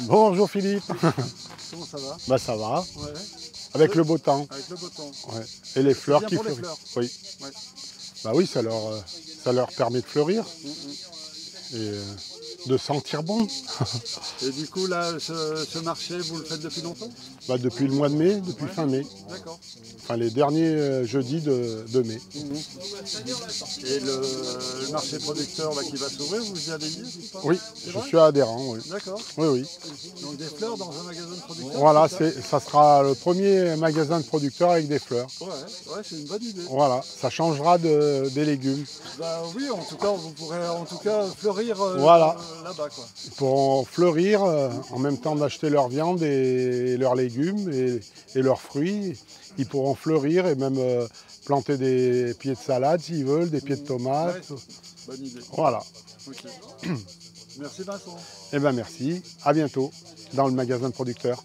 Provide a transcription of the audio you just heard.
Bonjour Philippe. Comment ça va? Bah ça va, Ouais, avec le beau temps. avec le beau temps. ouais. Et les fleurs qui fleurissent. Oui. Ouais. Bah oui, ça leur, euh, ça leur permet de fleurir Mm, mm. et euh, de sentir bon. Et du coup, là, ce, ce marché, vous le faites depuis longtemps? Bah, depuis le mois de mai, depuis Ouais. fin mai. D'accord. Enfin les derniers euh, jeudis de, de mai. Et le, le marché producteur qui va s'ouvrir, vous y allez Oui, je suis adhérent. Oui, D'accord. oui. oui. Donc des fleurs dans un magasin de producteur Voilà, ça sera le premier magasin de producteurs avec des fleurs. Ouais, ouais c'est une bonne idée. Voilà, ça changera de- des légumes. Bah oui, en tout cas, vous pourrez en tout cas fleurir euh, Voilà. Là-bas. pourront fleurir euh, en même temps d'acheter leur viande et leurs légumes et, et leurs fruits. Ils pourront fleurir et même euh, planter des pieds de salade s'ils veulent, des pieds de tomates. Ouais. Bonne idée. Voilà. Merci Vincent. Eh bien merci, à bientôt dans le magasin de producteurs.